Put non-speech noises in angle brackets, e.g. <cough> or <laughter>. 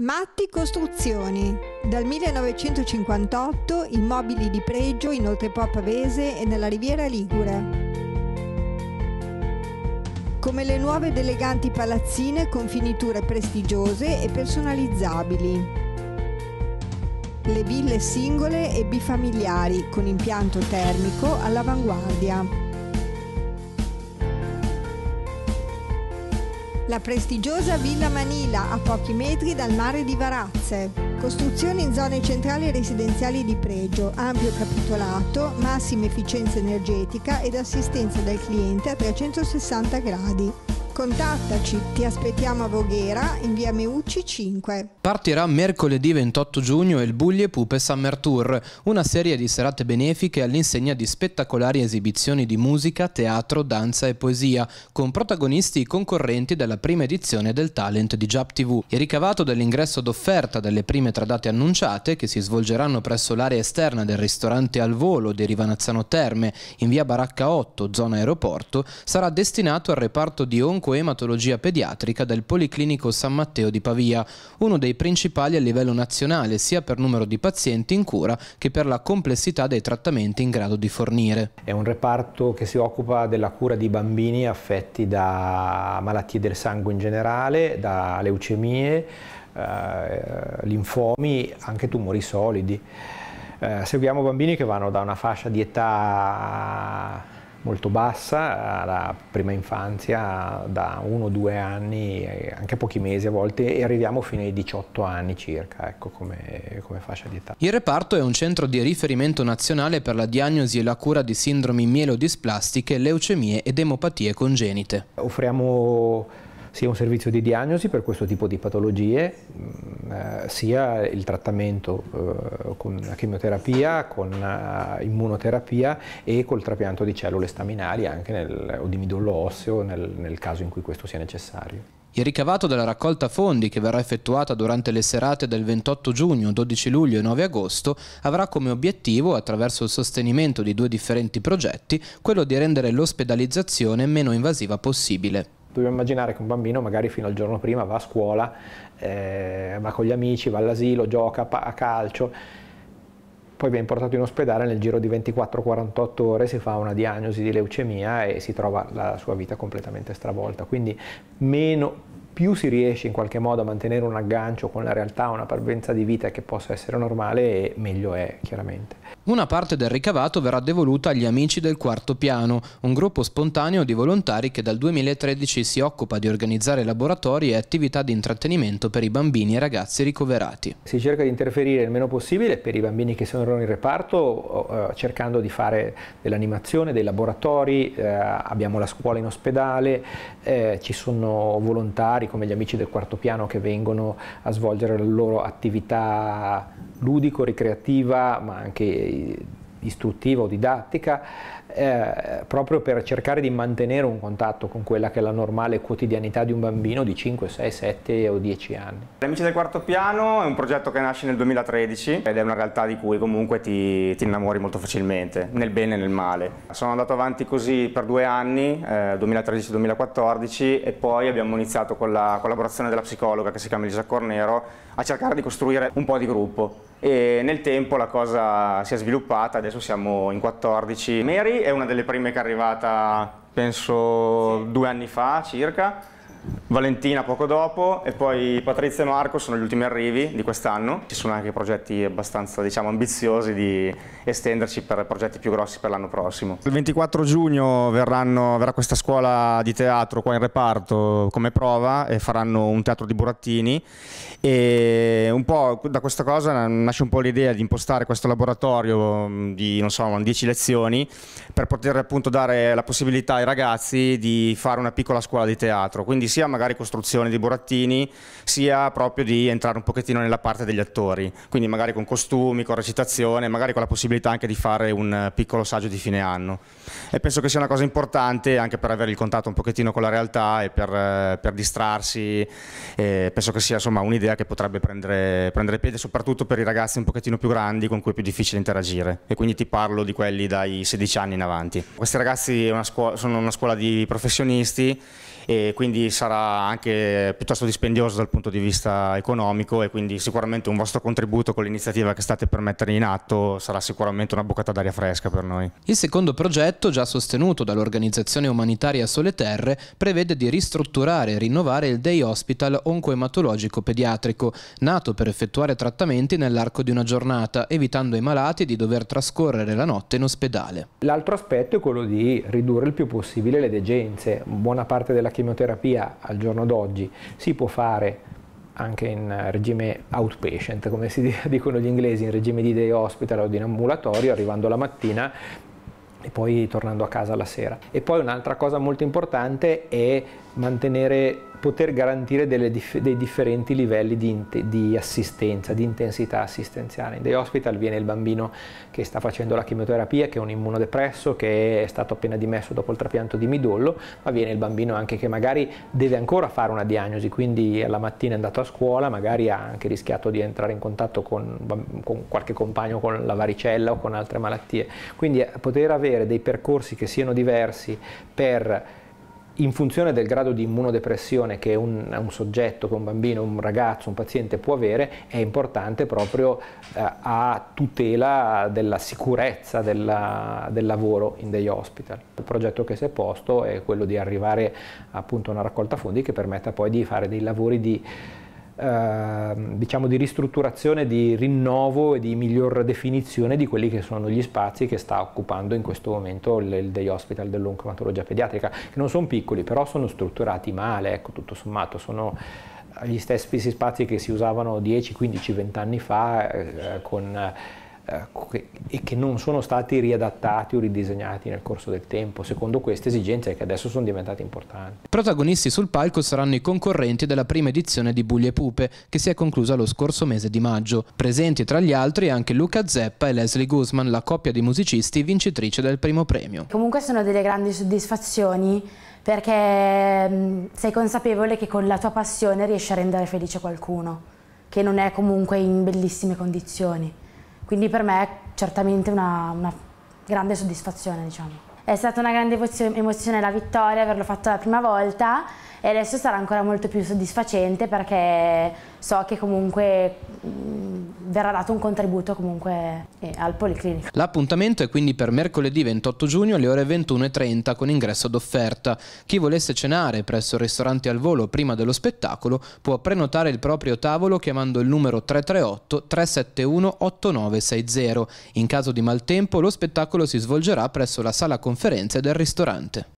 Matti Costruzioni. Dal 1958 immobili di pregio in Oltrepo Pavese e nella Riviera Ligure. Come le nuove ed eleganti palazzine con finiture prestigiose e personalizzabili. Le ville singole e bifamiliari con impianto termico all'avanguardia. La prestigiosa Villa Manila a pochi metri dal mare di Varazze. Costruzione in zone centrali residenziali di pregio, ampio capitolato, massima efficienza energetica ed assistenza del cliente a 360 gradi. Contattaci, ti aspettiamo a Voghera in via Meucci 5. Partirà mercoledì 28 giugno il Buglie Pupe Summer Tour, una serie di serate benefiche all'insegna di spettacolari esibizioni di musica, teatro, danza e poesia, con protagonisti concorrenti della prima edizione del Talent di Jap TV. Il ricavato dell'ingresso d'offerta delle prime tre date annunciate, che si svolgeranno presso l'area esterna del ristorante Al Volo di Rivanazzano Terme, in via Baracca 8, zona aeroporto, sarà destinato al reparto di onco oncoematologia pediatrica del Policlinico San Matteo di Pavia, uno dei principali a livello nazionale sia per numero di pazienti in cura che per la complessità dei trattamenti in grado di fornire. È un reparto che si occupa della cura di bambini affetti da malattie del sangue in generale, da leucemie, eh, linfomi, anche tumori solidi. Eh, seguiamo bambini che vanno da una fascia di età molto bassa, alla prima infanzia da uno o due anni, anche pochi mesi a volte, e arriviamo fino ai 18 anni circa, ecco come, come fascia di età. Il reparto è un centro di riferimento nazionale per la diagnosi e la cura di sindromi mielodisplastiche, leucemie ed emopatie congenite. Offriamo sia un servizio di diagnosi per questo tipo di patologie, mm, eh, sia il trattamento eh, con la chemioterapia, con eh, immunoterapia e col trapianto di cellule staminali anche nel, o di midollo osseo nel, nel caso in cui questo sia necessario. Il ricavato della raccolta fondi che verrà effettuata durante le serate del 28 giugno, 12 luglio e 9 agosto avrà come obiettivo, attraverso il sostenimento di due differenti progetti, quello di rendere l'ospedalizzazione meno invasiva possibile. Dobbiamo immaginare che un bambino magari fino al giorno prima va a scuola, eh, va con gli amici, va all'asilo, gioca a calcio, poi viene portato in ospedale nel giro di 24-48 ore si fa una diagnosi di leucemia e si trova la sua vita completamente stravolta. Quindi meno, più si riesce in qualche modo a mantenere un aggancio con la realtà, una parvenza di vita che possa essere normale, meglio è chiaramente. Una parte del ricavato verrà devoluta agli Amici del Quarto Piano, un gruppo spontaneo di volontari che dal 2013 si occupa di organizzare laboratori e attività di intrattenimento per i bambini e ragazzi ricoverati. Si cerca di interferire il meno possibile per i bambini che sono in reparto, eh, cercando di fare dell'animazione, dei laboratori, eh, abbiamo la scuola in ospedale, eh, ci sono volontari come gli Amici del Quarto Piano che vengono a svolgere la loro attività ludico-ricreativa ma anche istruttiva o didattica eh, proprio per cercare di mantenere un contatto con quella che è la normale quotidianità di un bambino di 5, 6, 7 o 10 anni. Amici del quarto piano è un progetto che nasce nel 2013 ed è una realtà di cui comunque ti, ti innamori molto facilmente, nel bene e nel male. Sono andato avanti così per due anni, eh, 2013-2014 e poi abbiamo iniziato con la collaborazione della psicologa che si chiama Elisa Cornero a cercare di costruire un po' di gruppo e nel tempo la cosa si è sviluppata, adesso siamo in 14. Mary è una delle prime che è arrivata penso sì. due anni fa circa Valentina poco dopo e poi Patrizia e Marco sono gli ultimi arrivi di quest'anno. Ci sono anche progetti abbastanza diciamo, ambiziosi di estenderci per progetti più grossi per l'anno prossimo. Il 24 giugno verranno, verrà questa scuola di teatro qua in reparto come prova e faranno un teatro di burattini e un po' da questa cosa nasce un po' l'idea di impostare questo laboratorio mm, di non so, 10 lezioni per poter appunto dare la possibilità ai ragazzi di fare una piccola scuola di teatro. Quindi sia magari costruzione di burattini, sia proprio di entrare un pochettino nella parte degli attori, quindi magari con costumi, con recitazione, magari con la possibilità anche di fare un piccolo saggio di fine anno. E penso che sia una cosa importante anche per avere il contatto un pochettino con la realtà e per, per distrarsi, e penso che sia un'idea che potrebbe prendere, prendere piede soprattutto per i ragazzi un pochettino più grandi con cui è più difficile interagire e quindi ti parlo di quelli dai 16 anni in avanti. Questi ragazzi una sono una scuola di professionisti e quindi sarà anche piuttosto dispendioso dal punto di vista economico e quindi sicuramente un vostro contributo con l'iniziativa che state per mettere in atto sarà sicuramente una boccata d'aria fresca per noi. Il secondo progetto, già sostenuto dall'organizzazione umanitaria Sole Terre, prevede di ristrutturare e rinnovare il Day Hospital oncoematologico pediatrico, nato per effettuare trattamenti nell'arco di una giornata, evitando ai malati di dover trascorrere la notte in ospedale. L'altro aspetto è quello di ridurre il più possibile le degenze. Buona parte della chemioterapia al giorno d'oggi si può fare anche in regime outpatient, come si <laughs> dicono gli inglesi, in regime di day hospital o di ambulatorio, arrivando la mattina e poi tornando a casa la sera. E poi un'altra cosa molto importante è mantenere poter garantire dif dei differenti livelli di, di, assistenza, di intensità assistenziale. In day hospital viene il bambino che sta facendo la chemioterapia, che è un immunodepresso, che è stato appena dimesso dopo il trapianto di midollo, ma viene il bambino anche che magari deve ancora fare una diagnosi, quindi alla mattina è andato a scuola, magari ha anche rischiato di entrare in contatto con, con qualche compagno con la varicella o con altre malattie. Quindi eh, poter avere dei percorsi che siano diversi per in funzione del grado di immunodepressione che un, un, soggetto, un bambino, un ragazzo, un paziente può avere, è importante proprio eh, a tutela della sicurezza della, del lavoro in degli hospital. Il progetto che si è posto è quello di arrivare appunto a una raccolta fondi che permetta poi di fare dei lavori di Ehm, diciamo di ristrutturazione, di rinnovo e di miglior definizione di quelli che sono gli spazi che sta occupando in questo momento il, il Day Hospital dell'oncomatologia pediatrica, che non sono piccoli, però sono strutturati male, ecco, tutto sommato, sono gli stessi spazi che si usavano 10, 15, 20 anni fa eh, con eh, e che non sono stati riadattati o ridisegnati nel corso del tempo, secondo queste esigenze che adesso sono diventate importanti. Protagonisti sul palco saranno i concorrenti della prima edizione di Buglie Pupe, che si è conclusa lo scorso mese di maggio. Presenti tra gli altri anche Luca Zeppa e Leslie Guzman, la coppia di musicisti vincitrice del primo premio. Comunque sono delle grandi soddisfazioni perché sei consapevole che con la tua passione riesci a rendere felice qualcuno, che non è comunque in bellissime condizioni. Quindi per me è certamente una, una grande soddisfazione, diciamo. È stata una grande emozione la vittoria, averlo fatto la prima volta e adesso sarà ancora molto più soddisfacente perché so che comunque verrà dato un contributo comunque eh, al Policlinico. L'appuntamento è quindi per mercoledì 28 giugno alle ore 21.30 con ingresso d'offerta. Chi volesse cenare presso ristoranti al volo prima dello spettacolo può prenotare il proprio tavolo chiamando il numero 338 371 8960. In caso di maltempo lo spettacolo si svolgerà presso la sala conferenze del ristorante.